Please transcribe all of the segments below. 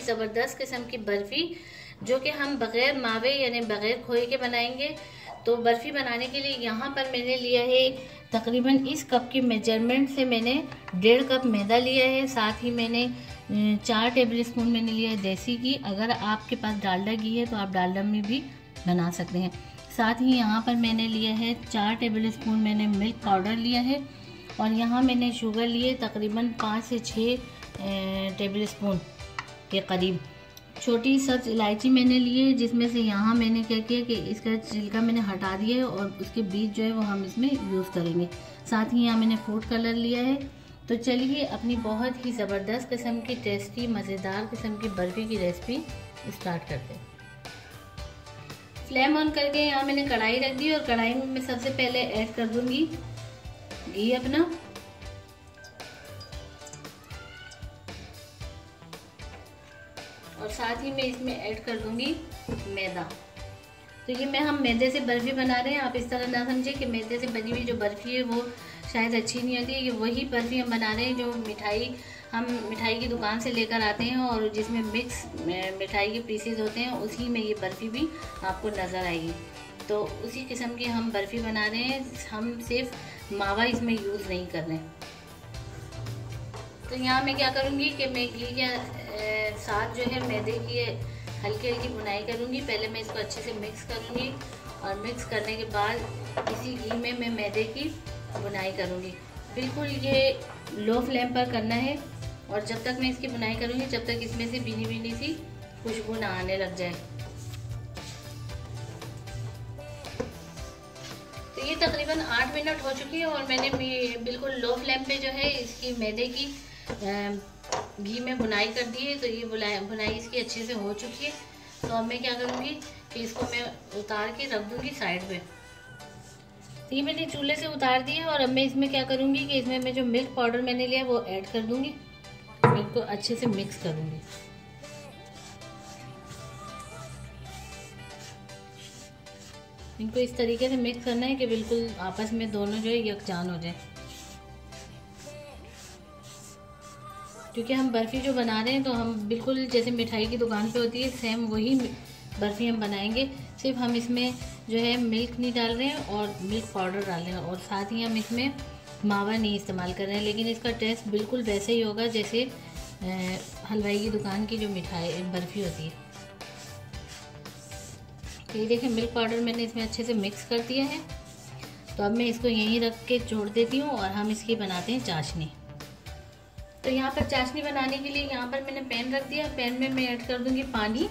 ही ज़बरदस्त किस्म की बर्फ़ी, जो कि हम बग़ैर मावे यानी बग़ैर खोए के बनाएँगे। तो बर्फ़ी बनाने के लिए यहाँ पर मैंने लिया है तकरीबन इस कप की मेज़रमेंट से मैंने डेढ़ कप मैदा लिया है। साथ ही मैंने चार टेबल स्पून मैंने लिया है देसी घी। अगर आपके पास डालडा घी है तो आप डालडा में भी बना सकते हैं। साथ ही यहाँ पर मैंने लिया है चार टेबल स्पून मैंने मिल्क पाउडर लिया है। और यहाँ मैंने शुगर लिए तकरीबन पाँच से छः टेबल स्पून के करीब। छोटी सब्ज इलायची मैंने ली है, जिसमें से यहाँ मैंने क्या किया कि इसका छिलका मैंने हटा दिया है और उसके बीज जो है वो हम इसमें यूज़ करेंगे। साथ ही यहाँ मैंने फ़ूड कलर लिया है। तो चलिए अपनी बहुत ही ज़बरदस्त किस्म की टेस्टी मज़ेदार किस्म की बर्फ़ी की रेसिपी स्टार्ट करते हैं। फ्लेम ऑन करके यहाँ मैंने कढ़ाई रख दी और कढ़ाई में सबसे पहले ऐड कर दूँगी घी अपना। साथ ही मैं इसमें ऐड कर दूँगी मैदा। तो ये मैं हम मैदे से बर्फ़ी बना रहे हैं। आप इस तरह ना समझे कि मैदे से बनी हुई जो बर्फ़ी है, वो शायद अच्छी नहीं होती ये वही बर्फ़ी हम बना रहे हैं जो मिठाई, हम मिठाई की दुकान से लेकर आते हैं और जिसमें मिक्स मिठाई के पीसेज होते हैं, उसी में ये बर्फ़ी भी आपको नज़र आएगी। तो उसी किस्म की हम बर्फ़ी बना रहे हैं। हम सिर्फ़ मावा इसमें यूज़ नहीं कर रहे हैं। तो यहाँ मैं क्या करूँगी कि मैं घी साथ जो है मैदे की हल्की हल्की बुनाई करूँगी। पहले मैं इसको अच्छे से मिक्स करूँगी और मिक्स करने के बाद इसी घी में मैं मैदे की बुनाई करूँगी। बिल्कुल ये लो फ्लेम पर करना है और जब तक मैं इसकी बुनाई करूँगी, जब तक इसमें से बीनी बीनी सी खुशबू ना आने लग जाए। तो ये तकरीबन आठ मिनट हो चुकी है और मैंने बिल्कुल लो फ्लेम पे जो है इसकी मैदे की घी में बुनाई कर दी है तो ये बुनाई इसकी अच्छे से हो चुकी है। तो अब मैं क्या करूँगी कि इसको मैं उतार के रख दूँगी साइड पे तो ये मैंने चूल्हे से उतार दिया और अब मैं इसमें क्या करूँगी कि इसमें मैं जो मिल्क पाउडर मैंने लिया वो ऐड कर दूँगी। मिल्क को अच्छे से मिक्स करूँगी। इनको इस तरीके से मिक्स करना है कि बिल्कुल आपस में दोनों जो है यकजान हो जाए। क्योंकि हम बर्फ़ी जो बना रहे हैं तो हम बिल्कुल जैसे मिठाई की दुकान पे होती है सेम वही बर्फ़ी हम बनाएँगे। सिर्फ़ हम इसमें जो है मिल्क नहीं डाल रहे हैं और मिल्क पाउडर डाल रहे हैं और साथ ही हम इसमें मावा नहीं इस्तेमाल कर रहे हैं। लेकिन इसका टेस्ट बिल्कुल वैसे ही होगा जैसे हलवाई की दुकान की जो मिठाई, बर्फ़ी होती है। तो ये देखिए मिल्क पाउडर मैंने इसमें अच्छे से मिक्स कर दिया है। तो अब मैं इसको यहीं रख के छोड़ देती हूँ और हम इसकी बनाते हैं चाशनी। तो यहाँ पर चाशनी बनाने के लिए यहाँ पर मैंने पैन रख दिया। पैन में मैं ऐड कर दूँगी पानी।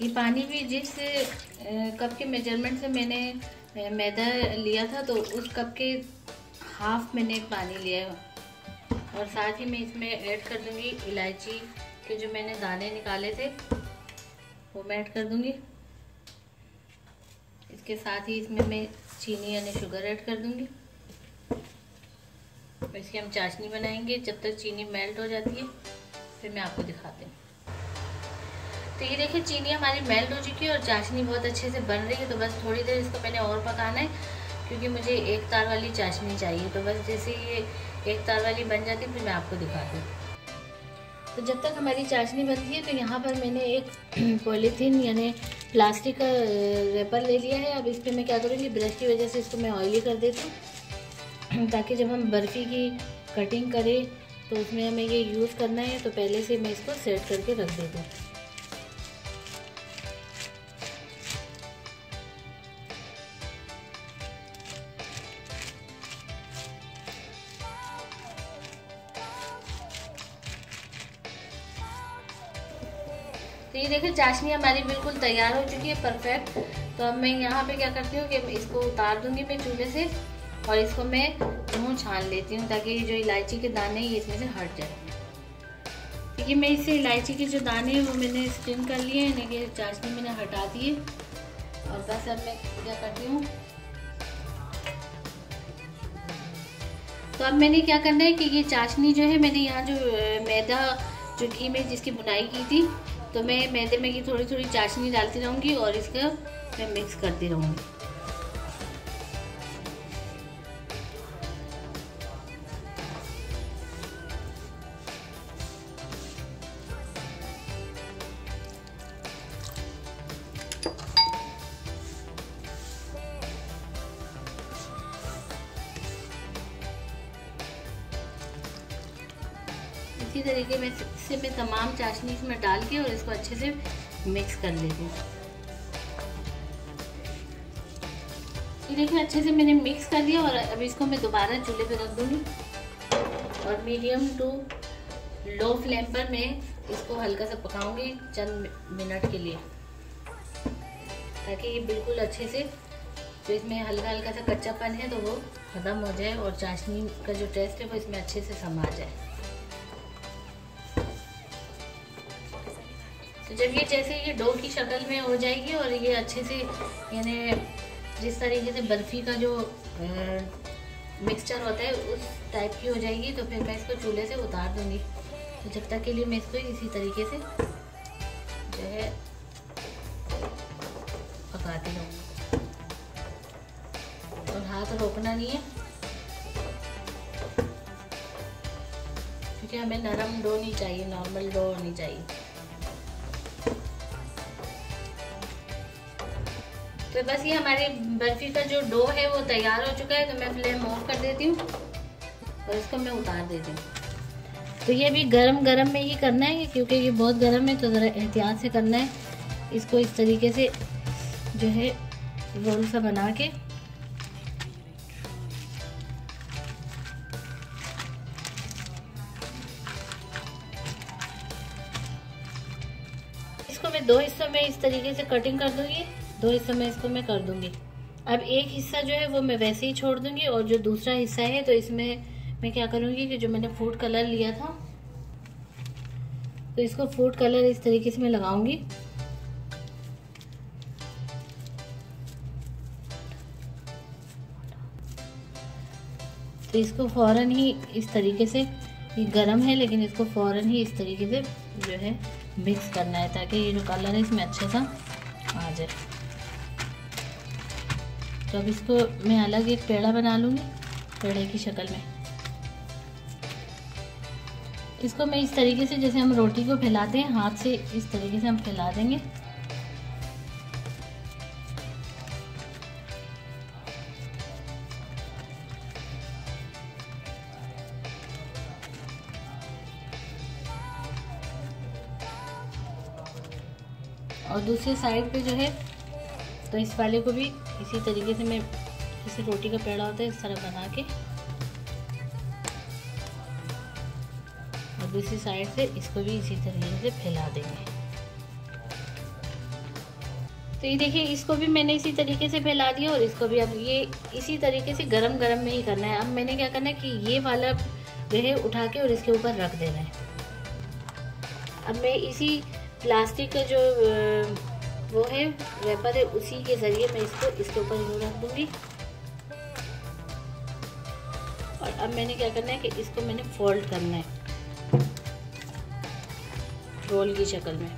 ये पानी भी जिस कप के मेज़रमेंट से मैंने मैदा लिया था तो उस कप के हाफ़ मैंने पानी लिया और साथ ही मैं इसमें ऐड कर दूँगी इलायची के जो मैंने दाने निकाले थे, वो मैं ऐड कर दूँगी। इसके साथ ही इसमें मैं चीनी यानी शुगर ऐड कर दूँगी। इसकी हम चाशनी बनाएँगे। जब तक चीनी मेल्ट हो जाती है, फिर मैं आपको दिखाती हूँ। तो ये देखिए, चीनी हमारी मेल्ट हो चुकी है और चाशनी बहुत अच्छे से बन रही है। तो बस थोड़ी देर इसको मैंने और पकाना है, क्योंकि मुझे एक तार वाली चाशनी चाहिए। तो बस जैसे ये एक तार वाली बन जाती है, फिर मैं आपको दिखाती हूँ। तो जब तक हमारी चाशनी बनती है तो यहाँ पर मैंने एक पॉलीथीन, यानी प्लास्टिक का रेपर ले लिया है। अब इस पर मैं क्या करूँगी, ब्रश की वजह से इसको मैं ऑयली कर देती हूँ। ताकि जब हम बर्फ़ी की कटिंग करें तो उसमें हमें ये यूज़ करना है तो पहले से मैं इसको सेट करके रख देती हूँ। तो ये देखिए, चाशनी हमारी बिल्कुल तैयार हो चुकी है परफेक्ट तो अब मैं यहाँ पे क्या करती हूँ कि इसको उतार दूँगी मैं चूल्हे से। और इसको मैं यूँ छान लेती हूँ ताकि ये जो इलायची के दाने ये इसमें से हट जाए। क्योंकि मैं इससे इलायची के जो दाने हैं, वो मैंने स्टिन कर लिए हैं कि चाशनी मैंने हटा दिए। और बस अब मैं क्या करती हूँ। तो अब मैंने क्या करना है कि ये चाशनी जो है, मैंने यहाँ जो मैदा जो घी में जिसकी बुनाई की थी तो मैं मैदे में ये थोड़ी थोड़ी चाशनी डालती रहूँगी और इसका मैं मिक्स करती रहूँगी। इसी तरीके में से मैं तमाम चाशनी इसमें डाल के और इसको अच्छे से मिक्स कर लेती हूँ। ये देखिए, अच्छे से मैंने मिक्स कर दिया और अब इसको मैं दोबारा चूल्हे पे रख दूँगी। और मीडियम टू लो फ्लेम पर मैं इसको हल्का सा पकाऊँगी चंद मिनट के लिए। ताकि ये बिल्कुल अच्छे से, जो इसमें हल्का हल्का सा कच्चापन है तो वो ख़त्म हो जाए और चाशनी का जो टेस्ट है वो इसमें अच्छे से समा जाए। तो जब ये जैसे ये डो की शक्ल में हो जाएगी और ये अच्छे से यानी जिस तरीके से बर्फ़ी का जो मिक्सचर होता है, उस टाइप की हो जाएगी तो फिर मैं इसको चूल्हे से उतार दूँगी। तो जब तक के लिए मैं इसको इसी तरीके से जो है पकाती हूँ और हाथ रोकना नहीं है। क्योंकि हमें नरम डो नहीं चाहिए नॉर्मल डो होनी चाहिए। तो बस ये हमारी बर्फ़ी का जो डो है वो तैयार हो चुका है तो मैं फ्लेम ऑफ़ कर देती हूँ और इसको मैं उतार देती हूँ। तो ये भी गरम गरम में ही करना है, क्योंकि ये बहुत गरम है तो ज़रा एहतियात से करना है। इसको इस तरीके से जो है रोल सा बना के इसको मैं दो हिस्सों में इस तरीके से कटिंग कर दूँगी। दो हिस्सों में इसको मैं कर दूँगी। अब एक हिस्सा जो है वो मैं वैसे ही छोड़ दूँगी और जो दूसरा हिस्सा है तो इसमें मैं क्या करूँगी कि जो मैंने फ़ूड कलर लिया था तो इसको फ़ूड कलर इस तरीके से मैं लगाऊँगी। तो इसको फ़ौरन ही इस तरीके से, ये गर्म है लेकिन इसको फ़ौरन ही इस तरीके से जो है मिक्स करना है ताकि ये जो कलर है इसमें अच्छे सा आ जाए। तो अब इसको मैं अलग एक पेड़ा बना लूँगी, पेड़े की शक्ल में। इसको मैं इस तरीके से, जैसे हम रोटी को फैलाते हैं, हाथ से इस तरीके से हम फैला देंगे। और दूसरे साइड पे जो है तो इस वाले को भी इसी तरीके से मैं जैसे रोटी का पेड़ा होता है इस तरह बना के और दूसरी साइड से इसको भी इसी तरीके से फैला देंगे। तो ये देखिए, इसको भी मैंने इसी तरीके से फैला दिया और इसको भी अब ये इसी तरीके से गरम गरम में ही करना है। अब मैंने क्या करना है कि ये वाला जो है उठा के और इसके ऊपर रख देना है। अब मैं इसी प्लास्टिक का जो वो है वेपर है, उसी के ज़रिए मैं इसको, इसके ऊपर रख दूँगी। और अब मैंने क्या करना है कि इसको मैंने फोल्ड करना है। रोल की शक्ल में।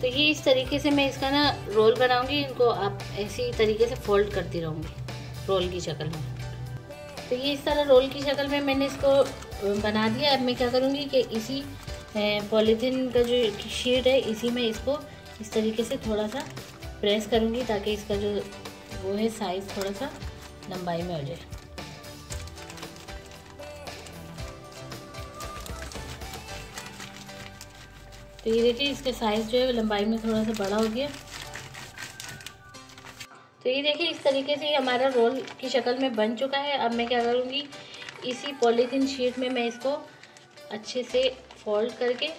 तो ये इस तरीके से मैं इसका ना रोल बनाऊँगी, इनको आप ऐसी तरीके से फोल्ड करती रहूँगी रोल की शक्ल में। तो ये इस तरह रोल की शक्ल में मैंने इसको बना दिया। अब मैं क्या करूँगी कि इसी पॉलीथीन का जो शीट है, इसी में इसको इस तरीके से थोड़ा सा प्रेस करूँगी ताकि इसका जो वो है साइज़ थोड़ा सा लंबाई में हो जाए। तो ये देखिए, इसके साइज़ जो है लंबाई में थोड़ा सा बड़ा हो गया। तो ये देखिए, इस तरीके से हमारा रोल की शक्ल में बन चुका है। अब मैं क्या करूँगी, इसी पॉलीथीन शीट में मैं इसको अच्छे से फोल्ड करके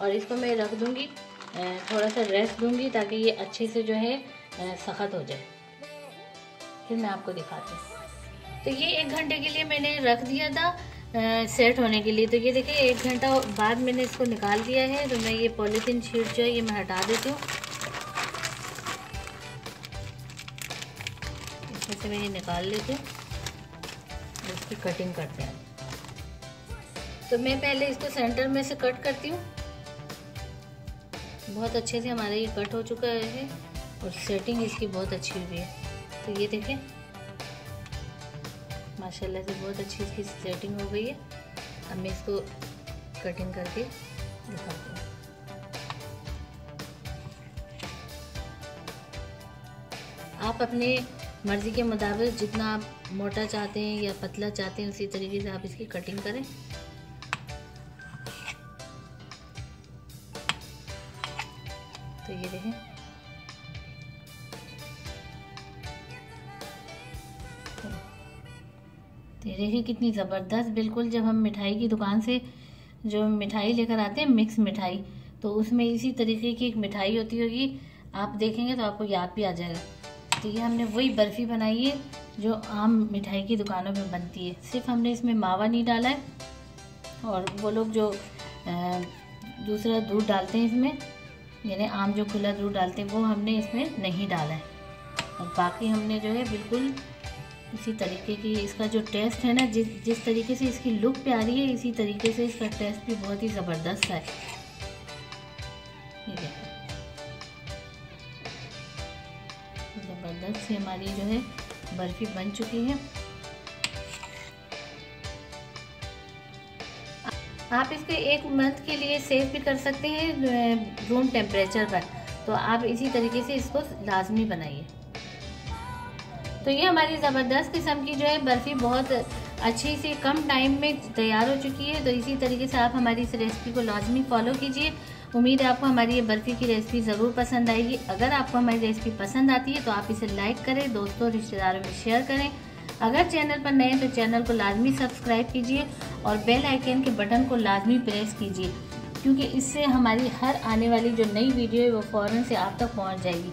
और इसको मैं रख दूँगी। थोड़ा सा रेस्ट दूँगी ताकि ये अच्छे से जो है सख्त हो जाए। फिर मैं आपको दिखाती हूँ। तो ये एक घंटे के लिए मैंने रख दिया था आ, सेट होने के लिए। तो ये देखिए एक घंटा बाद मैंने इसको निकाल दिया है तो मैं ये पॉलीथीन शीट जो है ये मैं हटा देती हूँ। इसमें से मैं ये निकाल लेती हूँ। इसकी कटिंग करते हैं। तो मैं पहले इसको सेंटर में से कट करती हूँ। बहुत अच्छे से हमारा ये कट हो चुका है और सेटिंग इसकी बहुत अच्छी हुई है। तो ये देखें। माशाल्लाह से बहुत अच्छी इसकी सेटिंग हो गई है। अब मैं इसको कटिंग करके दिखाती हूँ। आप अपने मर्ज़ी के मुताबिक जितना आप मोटा चाहते हैं या पतला चाहते हैं, उसी तरीके से आप इसकी कटिंग करें। देखिए कितनी ज़बरदस्त। बिल्कुल जब हम मिठाई की दुकान से जो मिठाई लेकर आते हैं, मिक्स मिठाई तो उसमें इसी तरीके की एक मिठाई होती होगी। आप देखेंगे तो आपको याद भी आ जाएगा। तो ये हमने वही बर्फ़ी बनाई है, जो आम मिठाई की दुकानों में बनती है। सिर्फ़ हमने इसमें मावा नहीं डाला है, और वो लोग जो दूसरा दूध डालते हैं इसमें, यानी आम जो खुला दूध डालते हैं, वो हमने इसमें नहीं डाला है। और बाकी हमने जो है, बिल्कुल इसी तरीके की इसका जो टेस्ट है ना, जिस जिस तरीके से इसकी लुक प्यारी है, इसी तरीके से इसका टेस्ट भी बहुत ही ज़बरदस्त है। ज़बरदस्त से हमारी जो है, बर्फ़ी बन चुकी है। आप इसको एक मंथ के लिए सेव भी कर सकते हैं रूम टेम्परेचर पर। तो आप इसी तरीके से इसको लाजमी बनाइए। तो ये हमारी ज़बरदस्त किस्म की जो है बर्फ़ी बहुत अच्छी सी कम टाइम में तैयार हो चुकी है। तो इसी तरीके से आप हमारी इस रेसिपी को लाजमी फॉलो कीजिए। उम्मीद है आपको हमारी ये बर्फ़ी की रेसिपी ज़रूर पसंद आएगी। अगर आपको हमारी रेसिपी पसंद आती है तो आप इसे लाइक करें, दोस्तों रिश्तेदारों में शेयर करें। अगर चैनल पर नए हैं तो चैनल को लाजमी सब्सक्राइब कीजिए और बेल आइकन के बटन को लाजमी प्रेस कीजिए, क्योंकि इससे हमारी हर आने वाली जो नई वीडियो है वो फ़ौरन से आप तक पहुँच जाएगी।